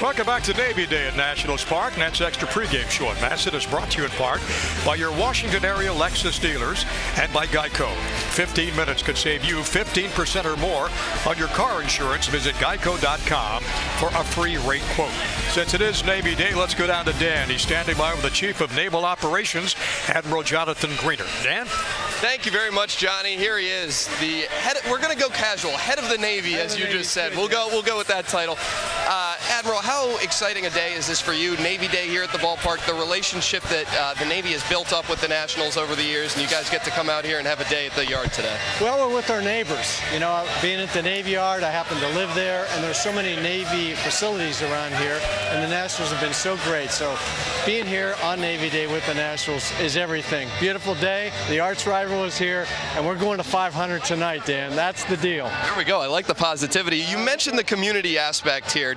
Welcome back to Navy Day at Nationals Park. Nats Xtra pregame show at MASN is brought to you in part by your Washington area Lexus dealers and by Geico. 15 minutes could save you 15% or more on your car insurance. Visit geico.com for a free rate quote. Since it is Navy Day, let's go down to Dan. He's standing by with the Chief of Naval Operations, Admiral Jonathan Greenert. Dan? Thank you very much, Johnny. Here he is. The head. We're going to go casual. Head of the Navy, as you just said. We'll go. We'll go with that title. Uh, Admiral, how exciting a day is this for you? Navy Day here at the ballpark. The relationship that uh, the Navy has built up with the Nationals over the years, and you guys get to come out here and have a day at the yard today. Well, we're with our neighbors. You know, being at the Navy Yard, I happen to live there, and there's so many Navy facilities around here, and the Nationals have been so great. So, being here on Navy Day with the Nationals is everything. Beautiful day. The arts rival is here, and we're going to 500 tonight, Dan. That's the deal. There we go. I like the positivity. You mentioned the community aspect here.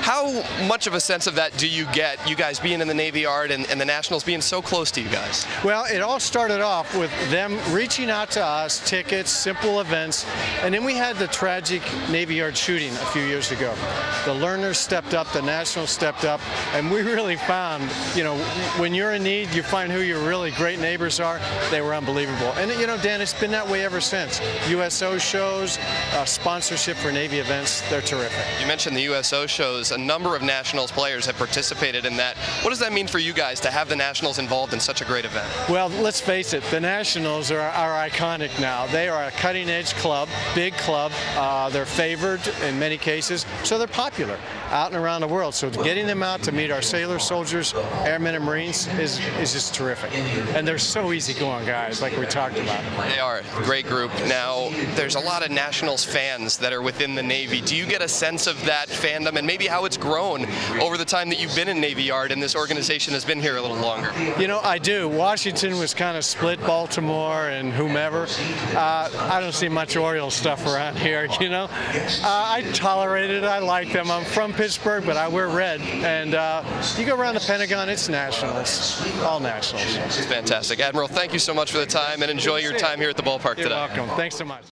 How much of a sense of that do you get, you guys being in the Navy Yard and, and the Nationals being so close to you guys? Well, it all started off with them reaching out to us, tickets, simple events, and then we had the tragic Navy Yard shooting a few years ago. The Lerners stepped up, the Nationals stepped up, and we really found, you know, when you're in need, you find who your really great neighbors are. They were unbelievable. And, you know, Dan, it's been that way ever since. USO shows, uh, sponsorship for Navy events, they're terrific. You mentioned the USO shows. A number of Nationals players have participated in that. What does that mean for you guys to have the Nationals involved in such a great event? Well, let's face it, the Nationals are, are iconic now. They are a cutting edge club, big club. Uh, they're favored in many cases, so they're popular out and around the world. So getting them out to meet our sailors, soldiers, airmen, and Marines is, is just terrific. And they're so easygoing guys, like we talked about. They are a great group. Now, there's a lot of Nationals fans that are within the Navy. Do you get a sense of that fandom and maybe how it's grown over the time that you've been in Navy Yard and this organization has been here a little longer? You know, I do. Washington was kind of split, Baltimore and whomever. Uh, I don't see much Oriole stuff around here, you know. Uh, I tolerate it. I like them. I'm from Pittsburgh, but I wear red. And uh, you go around the Pentagon, it's Nationals, all Nationals. It's fantastic. Admiral, thank you so much for the time and enjoy your time here at the ballpark You're today. welcome. Thanks so much.